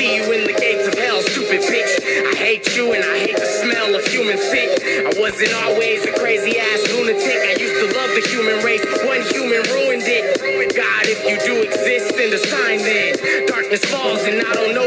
see you in the gates of hell, stupid bitch. I hate you and I hate the smell of human sick. I wasn't always a crazy ass lunatic. I used to love the human race. One human ruined it. God, if you do exist, send a sign then. Darkness falls and I don't know.